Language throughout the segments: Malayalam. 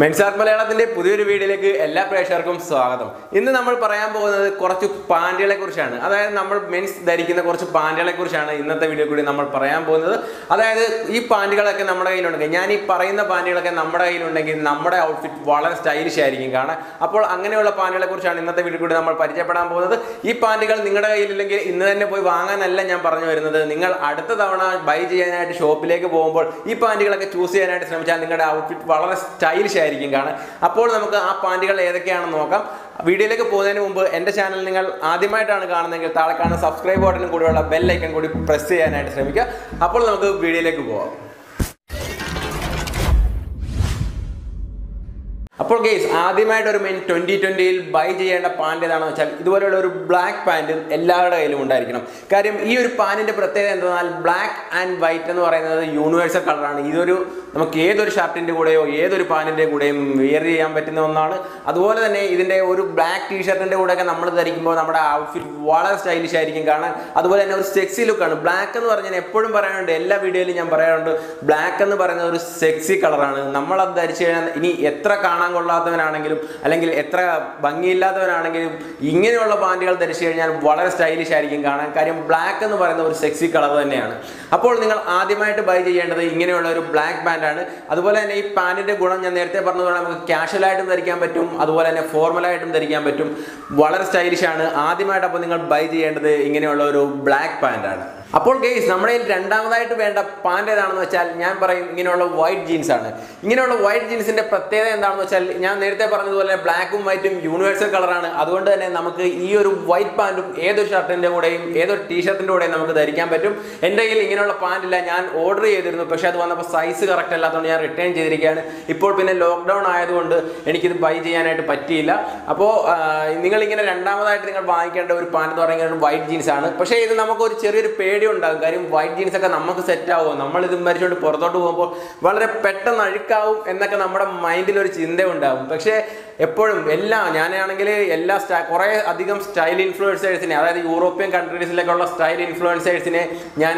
മെൻസാർക്ക് മലയാളത്തിന്റെ പുതിയൊരു വീഡിയോയിലേക്ക് എല്ലാ പ്രേക്ഷകർക്കും സ്വാഗതം. ഇന്ന് നമ്മൾ പറയാൻ പോകുന്നത് കുറച്ച് പാന്റുകളെ കുറിച്ചാണ് അതായത് നമ്മൾ മെൻസ് ധരിക്കുന്ന കുറച്ച് പാന്റുകളെ കുറിച്ചാണ് ഇന്നത്തെ വീഡിയോ കൂടി നമ്മൾ പറയാൻ പോകുന്നത്. അതായത് ഈ പാന്റുകളൊക്കെ നമ്മുടെ കയ്യിലുണ്ടെങ്കിൽ ഞാൻ ഈ പറയുന്ന പാന്റുകളൊക്കെ നമ്മുടെ കയ്യിലുണ്ടെങ്കിൽ നമ്മുടെ ഔട്ട്ഫിറ്റ് വളരെ സ്റ്റൈലിഷ് ആയിരിക്കും കാണാൻ. അപ്പോൾ അങ്ങനെയുള്ള പാന്റുകളെ കുറിച്ചാണ് ഇന്നത്തെ വീഡിയോ കൂടി നമ്മൾ പരിചയപ്പെടാൻ പോകുന്നത്. ഈ പാന്റുകൾ നിങ്ങളുടെ കയ്യിലില്ലെങ്കിൽ ഇന്ന് തന്നെ പോയി വാങ്ങാനല്ല ഞാൻ പറഞ്ഞു വരുന്നത്. നിങ്ങൾ അടുത്ത തവണ ബൈ ചെയ്യാനായിട്ട് ഷോപ്പിലേക്ക് പോകുമ്പോൾ ഈ പാന്റുകളൊക്കെ ചൂസ് ചെയ്യാനായിട്ട് ശ്രമിച്ചാൽ നിങ്ങളുടെ ഔട്ട്ഫിറ്റ് വളരെ സ്റ്റൈലിഷ് ആയിരിക്കും കാണാൻ. അപ്പോൾ നമുക്ക് ആ പാന്റുകൾ ഏതൊക്കെയാണെന്ന് നോക്കാം. വീഡിയോയിലേക്ക് പോകുന്നതിന് മുമ്പ് എന്റെ ചാനൽ നിങ്ങൾ ആദ്യമായിട്ടാണ് കാണുന്നതെങ്കിൽ താഴെ കാണുന്ന സബ്സ്ക്രൈബ് ബട്ടനും കൂടെയുള്ള ബെൽ ഐക്കൺ കൂടി പ്രസ് ചെയ്യാനായിട്ട് ശ്രമിക്കുക. അപ്പോൾ നമുക്ക് വീഡിയോയിലേക്ക് പോകാം അപ്പോൾ ഗെയ്സ് ആദ്യമായിട്ട് ഒരു മെയിൻ ട്വന്റി ട്വന്റിയിൽ ബൈ ചെയ്യേണ്ട പാന്റ് ഏതാണെന്ന് വെച്ചാൽ ഇതുപോലെയുള്ള ഒരു ബ്ലാക്ക് പാന്റ് എല്ലാവരുടെ കയ്യിലും ഉണ്ടായിരിക്കണം. കാര്യം ഈ ഒരു പാന്റിന്റെ പ്രത്യേകത എന്തെന്നാൽ ബ്ലാക്ക് ആൻഡ് വൈറ്റ് എന്ന് പറയുന്നത് യൂണിവേഴ്സൽ കളറാണ് ഇതൊരു നമുക്ക് ഏതൊരു ഷർട്ടിന്റെ കൂടെയോ ഏതൊരു പാനിന്റെ കൂടെയും വെയർ ചെയ്യാൻ പറ്റുന്ന ഒന്നാണ്. അതുപോലെ തന്നെ ഇതിന്റെ ഒരു ബ്ലാക്ക് ടീഷർട്ടിന്റെ കൂടെയൊക്കെ നമ്മൾ ധരിക്കുമ്പോൾ നമ്മുടെ ഔട്ട്ഫിറ്റ് വളരെ സ്റ്റൈലിഷ് ആയിരിക്കും. കാണാൻ അതുപോലെ തന്നെ ഒരു സെക്സി ലുക്കാണ് ബ്ലാക്ക് എന്ന് പറഞ്ഞാൽ എപ്പോഴും പറയാനുണ്ട് എല്ലാ വീഡിയോയിലും ഞാൻ പറയാറുണ്ട് ബ്ലാക്ക് എന്ന് പറയുന്നത് ഒരു സെക്സി കളറാണ് നമ്മൾ അത് ധരിച്ചു കഴിഞ്ഞാൽ ഇനി എത്ര കാണാൻ കൊള്ളാത്തവനാണെങ്കിലും അല്ലെങ്കിൽ എത്ര ഭംഗിയില്ലാത്തവനാണെങ്കിലും ഇങ്ങനെയുള്ള പാന്റുകൾ ധരിച്ചു കഴിഞ്ഞാൽ വളരെ സ്റ്റൈലിഷ് ആയിരിക്കും കാണാൻ. കാര്യം ബ്ലാക്ക് എന്ന് പറയുന്ന ഒരു സെക്സി കളർ തന്നെയാണ്. അപ്പോൾ നിങ്ങൾ ആദ്യമായിട്ട് ബൈ ചെയ്യേണ്ടത് ഇങ്ങനെയുള്ള ഒരു ബ്ലാക്ക് പാന്റാണ് അതുപോലെ തന്നെ ഈ പാന്റിന്റെ ഗുണം ഞാൻ നേരത്തെ പറഞ്ഞതുപോലെ നമുക്ക് ക്യാഷ്വലായിട്ടും ധരിക്കാൻ പറ്റും. അതുപോലെ തന്നെ ഫോർമലായിട്ടും ധരിക്കാൻ പറ്റും. വളരെ സ്റ്റൈലിഷ് ആണ്. ആദ്യമായിട്ട് അപ്പോൾ നിങ്ങൾ ബൈ ചെയ്യേണ്ടത് ഇങ്ങനെയുള്ള ഒരു ബ്ലാക്ക് പാന്റാണ് അപ്പോൾ ഗെയ്സ് നമ്മുടെ രണ്ടാമതായിട്ട് വേണ്ട പാന്റ് ഏതാണെന്ന് വെച്ചാൽ ഞാൻ പറയും ഇങ്ങനെയുള്ള വൈറ്റ് ജീൻസ് ആണ്. ഇങ്ങനെയുള്ള വൈറ്റ് ജീൻസിന്റെ പ്രത്യേകത എന്താണെന്ന് വെച്ചാൽ ഞാൻ നേരത്തെ പറഞ്ഞതുപോലെ ബ്ലാക്കും വൈറ്റും യൂണിവേഴ്സൽ കളറാണ് അതുകൊണ്ട് തന്നെ നമുക്ക് ഈ ഒരു വൈറ്റ് പാന്റും ഏതൊരു ഷർട്ടിന്റെ കൂടെയും ഏതൊരു ടീഷർട്ടിന്റെ കൂടെയും നമുക്ക് ധരിക്കാൻ പറ്റും. എന്റെ കയ്യിൽ ഇങ്ങനെയുള്ള പാന്റ് ഇല്ല. ഞാൻ ഓർഡർ ചെയ്തിരുന്നു. പക്ഷേ അത് വന്നപ്പോൾ സൈസ് കറക്റ്റ് അല്ലാത്തതുകൊണ്ട് ഞാൻ റിട്ടേൺ ചെയ്തിരിക്കുകയാണ്. ഇപ്പോൾ പിന്നെ ലോക്ക്ഡൗൺ ആയതുകൊണ്ട് എനിക്കിത് ബൈ ചെയ്യാനായിട്ട് പറ്റിയില്ല. അപ്പോൾ നിങ്ങൾ ഇങ്ങനെ രണ്ടാമതായിട്ട് നിങ്ങൾ വാങ്ങിക്കേണ്ട ഒരു പാന്റ് എന്ന് പറയുന്നത് വൈറ്റ് ജീൻസ് ആണ്. പക്ഷേ ഇത് നമുക്ക് ഒരു ചെറിയൊരു പേടി ഉണ്ടാകും കാര്യം വൈറ്റ് ജീൻസ് ഒക്കെ നമുക്ക് സെറ്റ് ആവുമോ? നമ്മൾ ഇത് മരിച്ചുകൊണ്ട് പുറത്തോട്ട് പോകുമ്പോൾ വളരെ പെട്ടെന്ന് അഴുക്കാവും എന്നൊക്കെ നമ്മുടെ മൈൻഡിൽ ഒരു ചിന്ത ഉണ്ടാവും പക്ഷേ എപ്പോഴും എല്ലാ ഞാനാണെങ്കിൽ എല്ലാ സ്റ്റാ കുറേ അധികം സ്റ്റൈൽ ഇൻഫ്ലുവൻസേഴ്സിനെ അതായത് യൂറോപ്യൻ കൺട്രീസിലേക്കുള്ള സ്റ്റൈൽ ഇൻഫ്ലുവൻസേഴ്സിനെ ഞാൻ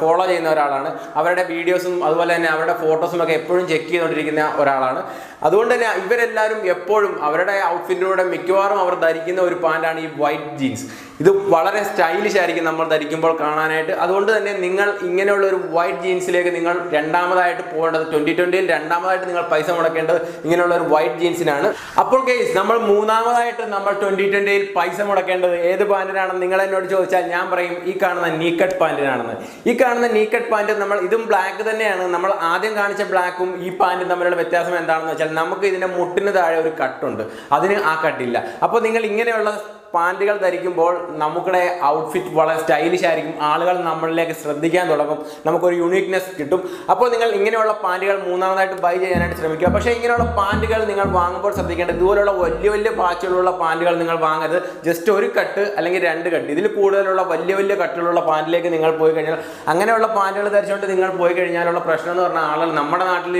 ഫോളോ ചെയ്യുന്ന ഒരാളാണ്. അവരുടെ വീഡിയോസും അതുപോലെ തന്നെ അവരുടെ ഫോട്ടോസും ഒക്കെ എപ്പോഴും ചെക്ക് ചെയ്തുകൊണ്ടിരിക്കുന്ന ഒരാളാണ്. അതുകൊണ്ട് തന്നെ ഇവരെല്ലാവരും എപ്പോഴും അവരുടെ ഔട്ട്ഫിറ്റിലൂടെ മിക്കവാറും അവർ ധരിക്കുന്ന ഒരു പാന്റാണ് ഈ വൈറ്റ് ജീൻസ് ഇത് വളരെ സ്റ്റൈലിഷ് ആയിരിക്കും നമ്മൾ ധരിക്കുമ്പോൾ കാണാനായിട്ട്. അതുകൊണ്ട് തന്നെ നിങ്ങൾ ഇങ്ങനെയുള്ള ഒരു വൈറ്റ് ജീൻസിലേക്ക് നിങ്ങൾ രണ്ടാമതായിട്ട് പോകേണ്ടത് ട്വന്റി ട്വന്റിയിൽ രണ്ടാമതായിട്ട് നിങ്ങൾ പൈസ മുടക്കേണ്ടത് ഇങ്ങനെയുള്ള ഒരു വൈറ്റ് ജീൻസിനാണ് അപ്പോൾ കേസ് നമ്മൾ മൂന്നാമതായിട്ട് നമ്മൾ ട്വന്റി ട്വന്റിയിൽ പൈസ മുടക്കേണ്ടത് ഏത് പാന്റിനാണെന്ന് നിങ്ങൾ എന്നോട് ചോദിച്ചാൽ ഞാൻ പറയും ഈ കാണുന്ന നീക്കട്ട് പാന്റിനാണെന്ന് ഈ കാണുന്ന നീക്കട്ട് പാന്റ് നമ്മൾ ഇതും ബ്ലാക്ക് തന്നെയാണ്. നമ്മൾ ആദ്യം കാണിച്ച ബ്ലാക്കും ഈ പാന്റും തമ്മിലുള്ള വ്യത്യാസം എന്താണെന്ന് വെച്ചാൽ നമുക്ക് ഇതിന്റെ മുട്ടിന് താഴെ ഒരു കട്ടുണ്ട് അതിന് ആ കട്ടില്ല അപ്പോൾ നിങ്ങൾ ഇങ്ങനെയുള്ള പാന്റുകൾ ധരിക്കുമ്പോൾ നമുക്കിടെ ഔട്ട്ഫിറ്റ് വളരെ സ്റ്റൈലിഷ് ആയിരിക്കും. ആളുകൾ നമ്മളിലേക്ക് ശ്രദ്ധിക്കാൻ തുടങ്ങും. നമുക്കൊരു യുണീക്നെസ് കിട്ടും. അപ്പോൾ നിങ്ങൾ ഇങ്ങനെയുള്ള പാന്റുകൾ മൂന്നാമതായിട്ട് ബൈ ചെയ്യാനായിട്ട് ശ്രമിക്കുക. പക്ഷേ ഇങ്ങനെയുള്ള പാന്റുകൾ നിങ്ങൾ വാങ്ങുമ്പോൾ ശ്രദ്ധിക്കേണ്ടത് ഇതുപോലുള്ള വലിയ വലിയ പാച്ചുകളുള്ള പാന്റുകൾ നിങ്ങൾ വാങ്ങരുത്. ജസ്റ്റ് ഒരു കട്ട് അല്ലെങ്കിൽ രണ്ട് കട്ട് ഇതിൽ കൂടുതലുള്ള വലിയ വലിയ കട്ടുകളുള്ള പാന്റിലേക്ക് നിങ്ങൾ പോയി കഴിഞ്ഞാൽ അങ്ങനെയുള്ള പാന്റുകൾ ധരിച്ചുകൊണ്ട് നിങ്ങൾ പോയി കഴിഞ്ഞാലുള്ള പ്രശ്നം എന്ന് പറഞ്ഞാൽ ആളുകൾ നമ്മുടെ നാട്ടിൽ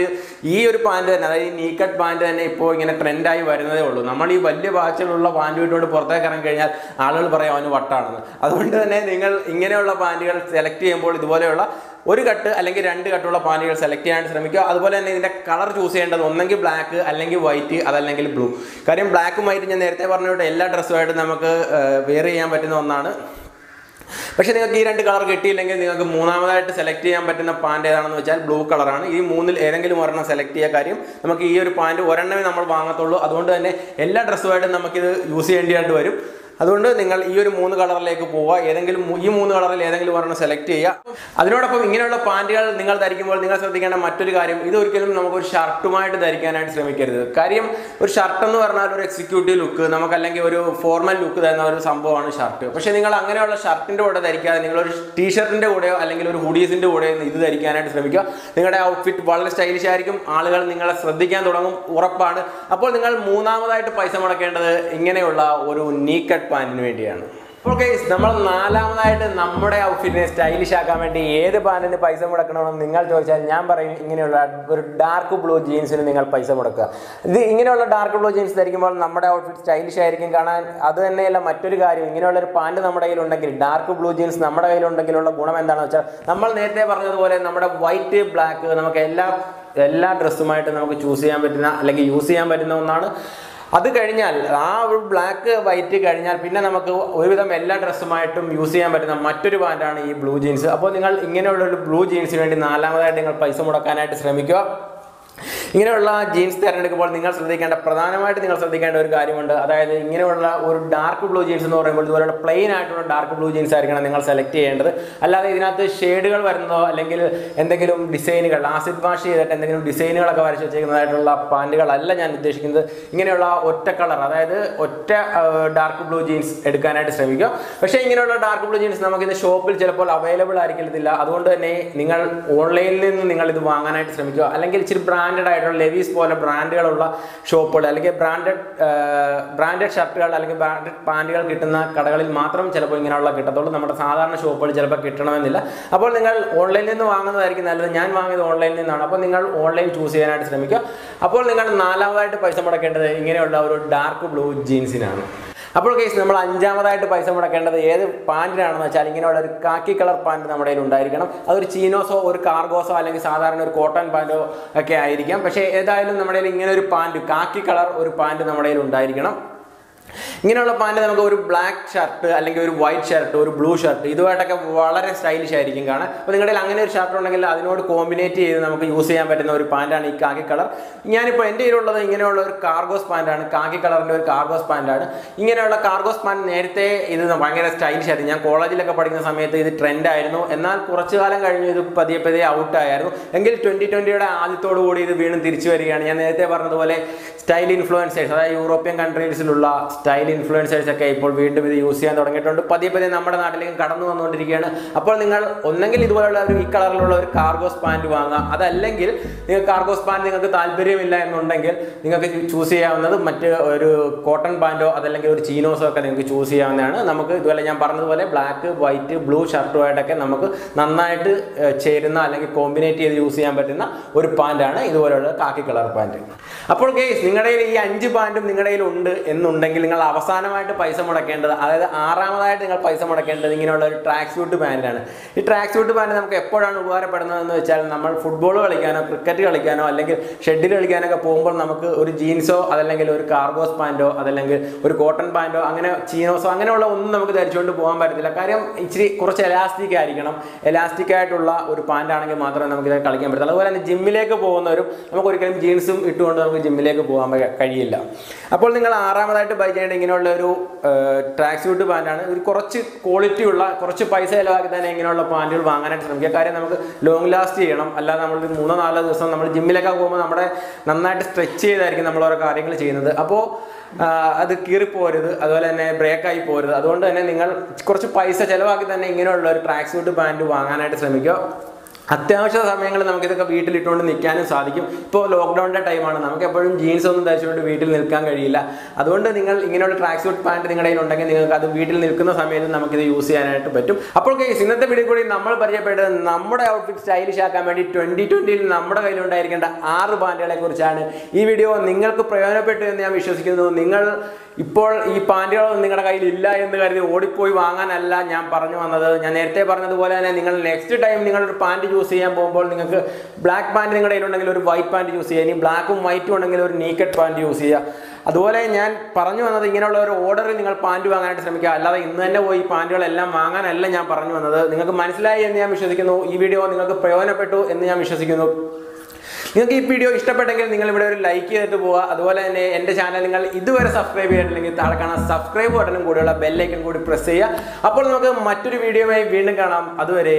ഈ ഒരു പാന്റ് തന്നെ അതായത് ഈ നീ കട്ട് പാന്റ് തന്നെ ഇപ്പോൾ ഇങ്ങനെ ട്രെൻഡായി വരുന്നതേ ഉള്ളൂ. നമ്മൾ ഈ വലിയ പാച്ചുകളുള്ള പാന്റ് ഇട്ടുകൊണ്ട് പുറത്തേക്ക് കഴിഞ്ഞാൽ ആളുകൾ പറയും അവന് വട്ടാണെന്ന്. അതുകൊണ്ട് തന്നെ നിങ്ങൾ ഇങ്ങനെയുള്ള പാന്റുകൾ സെലക്ട് ചെയ്യുമ്പോൾ ഇതുപോലെയുള്ള ഒരു കട്ട് അല്ലെങ്കിൽ രണ്ട് കട്ടുള്ള പാന്റുകൾ സെലക്ട് ചെയ്യാൻ ശ്രമിക്കുക. അതുപോലെ തന്നെ ഇതിന്റെ കളർ ചൂസ് ചെയ്യേണ്ടത് ഒന്നെങ്കിൽ ബ്ലാക്ക് അല്ലെങ്കിൽ വൈറ്റ് അതല്ലെങ്കിൽ ബ്ലൂ കാര്യം ബ്ലാക്കും വൈറ്റും ഞാൻ നേരത്തെ പറഞ്ഞുകൊണ്ട് എല്ലാ ഡ്രസ്സുമായിട്ട് നമുക്ക് വെയർ ചെയ്യാൻ പറ്റുന്ന ഒന്നാണ് പക്ഷേ നിങ്ങൾക്ക് ഈ രണ്ട് കളർ കിട്ടിയില്ലെങ്കിൽ നിങ്ങൾക്ക് മൂന്നാമതായിട്ട് സെലക്ട് ചെയ്യാൻ പറ്റുന്ന പാന്റ് ഏതാണെന്ന് വെച്ചാൽ ബ്ലൂ കളറാണ് ഈ മൂന്നിൽ ഏതെങ്കിലും ഒരെണ്ണം സെലക്ട് ചെയ്യുക കാര്യം നമുക്ക് ഈ ഒരു പാന്റ് ഒരെണ്ണമേ നമ്മൾ വാങ്ങത്തുള്ളൂ. അതുകൊണ്ട് തന്നെ എല്ലാ ഡ്രസ്സുമായിട്ടും നമുക്കിത് യൂസ് ചെയ്യേണ്ടതായിട്ട് വരും. അതുകൊണ്ട് നിങ്ങൾ ഈ ഒരു മൂന്ന് കളറിലേക്ക് പോവുക. ഏതെങ്കിലും ഈ മൂന്ന് കളറിൽ ഏതെങ്കിലും ഒരെണ്ണം സെലക്ട് ചെയ്യുക. അതിനോടൊപ്പം ഇങ്ങനെയുള്ള പാന്റുകൾ നിങ്ങൾ ധരിക്കുമ്പോൾ നിങ്ങൾ ശ്രദ്ധിക്കേണ്ട മറ്റൊരു കാര്യം ഇത് ഒരിക്കലും നമുക്ക് ഒരു ഷർട്ടുമായിട്ട് ധരിക്കാനായിട്ട് ശ്രമിക്കരുത്. കാര്യം ഒരു ഷർട്ട് എന്ന് പറഞ്ഞാൽ ഒരു എക്സിക്യൂട്ടീവ് ലുക്ക് നമുക്ക് അല്ലെങ്കിൽ ഒരു ഫോർമൽ ലുക്ക് തരുന്ന ഒരു സംഭവമാണ് ഷർട്ട് പക്ഷേ നിങ്ങൾ അങ്ങനെയുള്ള ഷർട്ടിന്റെ കൂടെ ധരിക്കാതെ നിങ്ങൾ ഒരു ടീഷർട്ടിന്റെ കൂടെയോ അല്ലെങ്കിൽ ഒരു ഹുഡീസിന്റെ കൂടെയോ ഇത് ധരിക്കാനായിട്ട് ശ്രമിക്കുക. നിങ്ങളുടെ ഔട്ട്ഫിറ്റ് വളരെ സ്റ്റൈലിഷ് ആയിരിക്കും. ആളുകൾ നിങ്ങളെ ശ്രദ്ധിക്കാൻ തുടങ്ങും. ഉറപ്പാണ്. അപ്പോൾ നിങ്ങൾ മൂന്നാമതായിട്ട് പൈസ മുടക്കേണ്ടത് ഇങ്ങനെയുള്ള ഒരു നീക്കട്ട് പാന്റിന് വേണ്ടിയാണ്. അപ്പോൾ ഗൈസ് നമ്മൾ നാലാമതായിട്ട് നമ്മുടെ ഔട്ട്ഫിറ്റിനെ സ്റ്റൈലിഷ് ആക്കാൻ വേണ്ടി ഏത് പാന്റിന് പൈസ മുടക്കണമെന്ന് നിങ്ങൾ ചോദിച്ചാൽ ഞാൻ പറയും ഇങ്ങനെയുള്ള ഒരു ഡാർക്ക് ബ്ലൂ ജീൻസിന് നിങ്ങൾ പൈസ മുടക്കുക. ഇത് ഇങ്ങനെയുള്ള ഡാർക്ക് ബ്ലൂ ജീൻസ് ധരിക്കുമ്പോൾ നമ്മുടെ ഔട്ട്ഫിറ്റ് സ്റ്റൈലിഷ് ആയിരിക്കും. കാണാൻ അത് തന്നെയല്ല മറ്റൊരു കാര്യം. ഇങ്ങനെയുള്ള ഒരു പാന്റ് നമ്മുടെ കയ്യിലുണ്ടെങ്കിൽ ഡാർക്ക് ബ്ലൂ ജീൻസ് നമ്മുടെ കയ്യിലുണ്ടെങ്കിലുള്ള ഗുണം എന്താണെന്ന് വെച്ചാൽ നമ്മൾ നേരത്തെ പറഞ്ഞതുപോലെ നമ്മുടെ വൈറ്റ് ബ്ലാക്ക് നമുക്ക് എല്ലാ എല്ലാ ഡ്രസ്സുമായിട്ട് നമുക്ക് ചൂസ് ചെയ്യാൻ പറ്റുന്ന അല്ലെങ്കിൽ യൂസ് ചെയ്യാൻ പറ്റുന്ന ഒന്നാണ് അത് കഴിഞ്ഞാൽ ആ ഒരു ബ്ലാക്ക് വൈറ്റ് കഴിഞ്ഞാൽ പിന്നെ നമുക്ക് ഒരുവിധം എല്ലാ ഡ്രസ്സുമായിട്ടും യൂസ് ചെയ്യാൻ പറ്റുന്ന മറ്റൊരു പാന്റാണ് ഈ ബ്ലൂ ജീൻസ് അപ്പോൾ നിങ്ങൾ ഇങ്ങനെയുള്ള ഒരു ബ്ലൂ ജീൻസിന് വേണ്ടി നാലാമതായിട്ട് നിങ്ങൾ പൈസ മുടക്കാനായിട്ട് ശ്രമിക്കുക. ഇങ്ങനെയുള്ള ജീൻസ് തിരഞ്ഞെടുക്കുമ്പോൾ നിങ്ങൾ ശ്രദ്ധിക്കേണ്ട പ്രധാനമായിട്ട് നിങ്ങൾ ശ്രദ്ധിക്കേണ്ട ഒരു കാര്യമുണ്ട്. അതായത് ഇങ്ങനെയുള്ള ഒരു ഡാർക്ക് ബ്ലൂ ജീൻസ് എന്ന് പറയുമ്പോൾ ഇതുപോലുള്ള പ്ലെയിൻ ആയിട്ടുള്ള ഡാർക്ക് ബ്ലൂ ജീൻസ് ആയിരിക്കണം നിങ്ങൾ സെലക്ട് ചെയ്യേണ്ടത്. അല്ലാതെ ഇതിനകത്ത് ഷെയ്ഡുകൾ വരുന്നതോ അല്ലെങ്കിൽ എന്തെങ്കിലും ഡിസൈനുകൾ ആസിഡ് വാഷ് ചെയ്തിട്ട് എന്തെങ്കിലും ഡിസൈനുകളൊക്കെ വരച്ച് വെച്ചേക്കുന്നതായിട്ടുള്ള പാന്റുകളല്ല ഞാൻ ഉദ്ദേശിക്കുന്നത്. ഇങ്ങനെയുള്ള ഒറ്റ കളർ അതായത് ഒറ്റ ഡാർക്ക് ബ്ലൂ ജീൻസ് എടുക്കാനായിട്ട് ശ്രമിക്കുക. പക്ഷേ ഇങ്ങനെയുള്ള ഡാർക്ക് ബ്ലൂ ജീൻസ് നമുക്ക് ഇന്ന് ഷോപ്പിൽ ചിലപ്പോൾ അവൈലബിൾ ആയിരിക്കത്തില്ല അതുകൊണ്ട് തന്നെ നിങ്ങൾ ഓൺലൈനിൽ നിന്ന് നിങ്ങൾ ഇത് വാങ്ങാനായിട്ട് ശ്രമിക്കുക. അല്ലെങ്കിൽ ഇച്ചിരി ബ്രാൻഡഡ് ആയിട്ടുള്ള ലെവീസ് പോലെ ബ്രാൻഡുകളുള്ള ഷോപ്പുകൾ അല്ലെങ്കിൽ ബ്രാൻഡഡ് ബ്രാൻഡഡ് ഷർട്ടുകൾ അല്ലെങ്കിൽ ബ്രാൻഡഡ് പാന്റുകൾ കിട്ടുന്ന കടകളിൽ മാത്രം ചിലപ്പോൾ ഇങ്ങനെയുള്ള കിട്ടത്തുള്ളൂ. നമ്മുടെ സാധാരണ ഷോപ്പുകൾ ചിലപ്പോൾ കിട്ടണമെന്നില്ല. അപ്പോൾ നിങ്ങൾ ഓൺലൈനിൽ നിന്ന് വാങ്ങുന്നതായിരിക്കും നല്ലത്. ഞാൻ വാങ്ങിയത് ഓൺലൈനിൽ നിന്നാണ്. അപ്പോൾ നിങ്ങൾ ഓൺലൈൻ ചൂസ് ചെയ്യാനായിട്ട് ശ്രമിക്കുക. അപ്പോൾ നിങ്ങൾ നാലാമതായിട്ട് പൈസ മുടക്കേണ്ടത് ഇങ്ങനെയുള്ള ഒരു ഡാർക്ക് ബ്ലൂ ജീൻസിനാണ് അപ്പോൾ കേസ് നമ്മൾ അഞ്ചാമതായിട്ട് പൈസ മുടക്കേണ്ടത് ഏത് പാന്റിനാണെന്ന് വെച്ചാൽ ഇങ്ങനെയുള്ള ഒരു കാക്കി കളർ പാന്റ് നമ്മുടെ കയ്യിൽ ഉണ്ടായിരിക്കണം. അതൊരു ചീനോസോ ഒരു കാർഗോസോ അല്ലെങ്കിൽ സാധാരണ ഒരു കോട്ടൺ പാന്റോ ഒക്കെ ആയിരിക്കാം. പക്ഷേ ഏതായാലും നമ്മുടെ കയ്യിൽ ഇങ്ങനെ ഒരു പാന്റ് കാക്കി കളർ ഒരു പാന്റ് നമ്മുടെ കയ്യിൽ ഉണ്ടായിരിക്കണം. ഇങ്ങനെയുള്ള പാന്റ് നമുക്ക് ഒരു ബ്ലാക്ക് ഷർട്ട് അല്ലെങ്കിൽ ഒരു വൈറ്റ് ഷർട്ട് ഒരു ബ്ലൂ ഷർട്ട് ഇതുമായിട്ടൊക്കെ വളരെ സ്റ്റൈലിഷ് ആയിരിക്കും കാണാൻ. അപ്പോൾ നിങ്ങളുടെ അങ്ങനെ ഒരു ഷർട്ട് ഉണ്ടെങ്കിൽ അതിനോട് കോമ്പിനേറ്റ് ചെയ്ത് നമുക്ക് യൂസ് ചെയ്യാൻ പറ്റുന്ന ഒരു പാന്റാണ് ഈ കാക്കി കളർ ഞാനിപ്പോൾ എന്റെ കയ്യിലുള്ളത് ഇങ്ങനെയുള്ള ഒരു കാർഗോസ് പാന്റാണ് കാക്കി കളറിന്റെ ഒരു കാർഗോസ് പാന്റാണ് ഇങ്ങനെയുള്ള കാർഗോസ് പാന്റ് നേരത്തെ ഇത് ഭയങ്കര സ്റ്റൈലിഷ് ആയിരുന്നു. ഞാൻ കോളേജിലൊക്കെ പഠിക്കുന്ന സമയത്ത് ഇത് ട്രെൻഡായിരുന്നു എന്നാൽ കുറച്ചു കാലം കഴിഞ്ഞ് ഇത് പതിയെ പതിയെ ഔട്ടായിരുന്നു എങ്കിൽ ട്വന്റി ട്വന്റിയുടെ ആദ്യത്തോടു കൂടി ഇത് വീണ്ടും തിരിച്ചു വരികയാണ്. ഞാൻ നേരത്തെ പറഞ്ഞതുപോലെ സ്റ്റൈൽ ഇൻഫ്ലുവൻസേഴ്സ് അതായത് യൂറോപ്യൻ കൺട്രീസിലുള്ള സ്റ്റൈൽ ഇൻഫ്ലുവൻസേഴ്സ് ഒക്കെ ഇപ്പോൾ വീണ്ടും ഇത് യൂസ് ചെയ്യാൻ തുടങ്ങിയിട്ടുണ്ട്. പതിയെ പതിയെ നമ്മുടെ നാട്ടിലേക്ക് കടന്നു വന്നുകൊണ്ടിരിക്കുകയാണ്. അപ്പോൾ നിങ്ങൾ ഒന്നെങ്കിൽ ഇതുപോലുള്ള ഒരു ഈ കളറിലുള്ള ഒരു കാർഗോസ് പാന്റ് വാങ്ങുക. അതല്ലെങ്കിൽ നിങ്ങൾ കാർഗോസ് പാന്റ് നിങ്ങൾക്ക് താല്പര്യമില്ല എന്നുണ്ടെങ്കിൽ നിങ്ങൾക്ക് ചൂസ് ചെയ്യാവുന്നത് മറ്റ് ഒരു കോട്ടൺ പാന്റോ അതല്ലെങ്കിൽ ഒരു ചീനോസോ ഒക്കെ നിങ്ങൾക്ക് ചൂസ് ചെയ്യാവുന്നതാണ്. നമുക്ക് ഇതുപോലെ ഞാൻ പറഞ്ഞതുപോലെ ബ്ലാക്ക് വൈറ്റ് ബ്ലൂ ഷർട്ടുമായിട്ടൊക്കെ നമുക്ക് നന്നായിട്ട് ചേരുന്ന അല്ലെങ്കിൽ കോമ്പിനേറ്റ് ചെയ്ത് യൂസ് ചെയ്യാൻ പറ്റുന്ന ഒരു പാന്റാണ് ഇതുപോലെയുള്ള കാക്കി കളർ പാന്റ് അപ്പോൾ കേസ് നിങ്ങളുടെ ഈ അഞ്ച് പാന്റും നിങ്ങളുടെ ഉണ്ട് എന്നുണ്ടെങ്കിൽ നിങ്ങൾ അവസാനമായിട്ട് പൈസ മുടക്കേണ്ടത് അതായത് ആറാമതായിട്ട് നിങ്ങൾ പൈസ മുടക്കേണ്ടത് ഇങ്ങനെയുള്ള ഒരു ട്രാക്ക് സ്യൂട്ട് പാന്റാണ് ഈ ട്രാക്ക് സ്യൂട്ട് പാന്റ് നമുക്ക് എപ്പോഴാണ് ഉപകാരപ്പെടുന്നതെന്ന് വെച്ചാൽ നമ്മൾ ഫുട്ബോൾ കളിക്കാനോ ക്രിക്കറ്റ് കളിക്കാനോ അല്ലെങ്കിൽ ഷെഡിൽ കളിക്കാനൊക്കെ പോകുമ്പോൾ നമുക്ക് ഒരു ജീൻസോ അതല്ലെങ്കിൽ ഒരു കാർഗോസ് പാന്റോ അതല്ലെങ്കിൽ ഒരു കോട്ടൺ പാന്റോ അങ്ങനെ ചീനോസോ അങ്ങനെയുള്ള ഒന്നും നമുക്ക് ധരിച്ചുകൊണ്ട് പോകാൻ പറ്റത്തില്ല. കാര്യം ഇച്ചിരി കുറച്ച് എലാസ്റ്റിക് ആയിരിക്കണം. എലാസ്റ്റിക് ആയിട്ടുള്ള ഒരു പാന്റ് ആണെങ്കിൽ മാത്രമേ നമുക്ക് ഇത് കളിക്കാൻ പറ്റത്തുള്ളൂ. അതുപോലെ തന്നെ ജിമ്മിലേക്ക് പോകുന്നവരും നമുക്ക് ഒരിക്കലും ജീൻസും ഇട്ടുകൊണ്ട് നമുക്ക് ജിമ്മിലേക്ക് പോകാൻ കഴിയില്ല. അപ്പോൾ നിങ്ങൾ ആറാമതായിട്ട് ബൈ ചെയ്യേണ്ട ഇങ്ങനെയുള്ള ഒരു ട്രാക്ക് സ്യൂട്ട് പാന്റാണ് ഒരു കുറച്ച് ക്വാളിറ്റി ഉള്ള കുറച്ച് പൈസ ചിലവാക്കി തന്നെ ഇങ്ങനെയുള്ള പാന്റുകൾ വാങ്ങാനായിട്ട് ശ്രമിക്കുക. കാര്യം നമുക്ക് ലോങ് ലാസ്റ്റ് ചെയ്യണം. അല്ലാതെ നമ്മൾ മൂന്നോ നാലോ ദിവസം നമ്മൾ ജിമ്മിലൊക്കെ പോകുമ്പോൾ നമ്മുടെ നന്നായിട്ട് സ്ട്രെച്ച് ചെയ്തായിരിക്കും നമ്മൾ ഓരോ കാര്യങ്ങൾ ചെയ്യുന്നത്. അപ്പോൾ അത് കീറിപ്പോരുത് അതുപോലെ തന്നെ ബ്രേക്കായി പോരുത്. അതുകൊണ്ട് തന്നെ നിങ്ങൾ കുറച്ച് പൈസ ചിലവാക്കി തന്നെ ഇങ്ങനെയുള്ള ഒരു ട്രാക്ക് സ്യൂട്ട് പാന്റ് വാങ്ങാനായിട്ട് ശ്രമിക്കുക. അത്യാവശ്യ സമയങ്ങളിൽ നമുക്ക് ഇതൊക്കെ വീട്ടിലിട്ടുകൊണ്ട് നിൽക്കാനും സാധിക്കും. ഇപ്പോൾ ലോക്ക്ഡൗണിന്റെ ടൈമാണ്. നമുക്ക് എപ്പോഴും ജീൻസ് ഒന്നും ധരിച്ചുകൊണ്ട് വീട്ടിൽ നിൽക്കാൻ കഴിയില്ല. അതുകൊണ്ട് നിങ്ങൾ ഇങ്ങനെയുള്ള ട്രാക്ക് സൂട്ട് പാന്റ് നിങ്ങളുടെ ഉണ്ടെങ്കിൽ നിങ്ങൾക്ക് അത് വീട്ടിൽ നിൽക്കുന്ന സമയത്ത് നമുക്കിത് യൂസ് ചെയ്യാനായിട്ട് പറ്റും. അപ്പോൾ ഇന്നത്തെ വീഡിയോ കൂടി നമ്മൾ പരിചയപ്പെട്ടത് നമ്മുടെ ഔട്ട്ഫിറ്റ് സ്റ്റൈലിഷ് ആക്കാൻ വേണ്ടി ട്വന്റി ട്വന്റിയിൽ നമ്മുടെ കയ്യിൽ ഉണ്ടായിരിക്കേണ്ട ആറ് പാന്റുകളെ കുറിച്ചാണ്. ഈ വീഡിയോ നിങ്ങൾക്ക് പ്രയോജനപ്പെട്ടു എന്ന് ഞാൻ വിശ്വസിക്കുന്നു. നിങ്ങൾ ഇപ്പോൾ ഈ പാന്റുകളൊന്നും നിങ്ങളുടെ കയ്യിൽ ഇല്ല എന്ന് കരുതി ഓടിപ്പോയി വാങ്ങാനല്ല ഞാൻ പറഞ്ഞു വന്നത്. ഞാൻ നേരത്തെ പറഞ്ഞതുപോലെ തന്നെ നിങ്ങൾ നെക്സ്റ്റ് ടൈം നിങ്ങളൊരു പാന്റ് ചൂസ് ചെയ്യാൻ പോകുമ്പോൾ നിങ്ങൾക്ക് ബ്ലാക്ക് പാന്റ് നിങ്ങളുടെ കയ്യിലുണ്ടെങ്കിൽ ഒരു വൈറ്റ് പാന്റ് ചൂസ് ചെയ്യുക. ഇനി ബ്ലാക്കും വൈറ്റും ഉണ്ടെങ്കിൽ ഒരു നീക്കഡ് പാന്റ് യൂസ് ചെയ്യുക. അതുപോലെ ഞാൻ പറഞ്ഞു വന്നത് ഇങ്ങനെയുള്ള ഒരു ഓർഡറിൽ നിങ്ങൾ പാന്റ് വാങ്ങാനായിട്ട് ശ്രമിക്കുക. അല്ലാതെ ഇന്ന് തന്നെ പോയി പാന്റുകളെല്ലാം വാങ്ങാനല്ല ഞാൻ പറഞ്ഞു വന്നത്. നിങ്ങൾക്ക് മനസ്സിലായി എന്ന് ഞാൻ വിശ്വസിക്കുന്നു. ഈ വീഡിയോ നിങ്ങൾക്ക് പ്രയോജനപ്പെട്ടു എന്ന് ഞാൻ വിശ്വസിക്കുന്നു. നിങ്ങൾക്ക് ഈ വീഡിയോ ഇഷ്ടപ്പെട്ടെങ്കിൽ നിങ്ങൾ ഇവിടെ ഒരു ലൈക്ക് ചെയ്തിട്ട് പോവുക. അതുപോലെ തന്നെ എന്റെ ചാനൽ നിങ്ങൾ ഇതുവരെ സബ്സ്ക്രൈബ് ചെയ്തിട്ടില്ലെങ്കിൽ താഴെ കാണാൻ സബ്സ്ക്രൈബ് ബട്ടണും കൂടിയുള്ള ബെല്ലൈക്കൺ കൂടി പ്രസ് ചെയ്യുക. അപ്പോൾ നമുക്ക് മറ്റൊരു വീഡിയോയുമായി വീണ്ടും കാണാം. അതുവരെ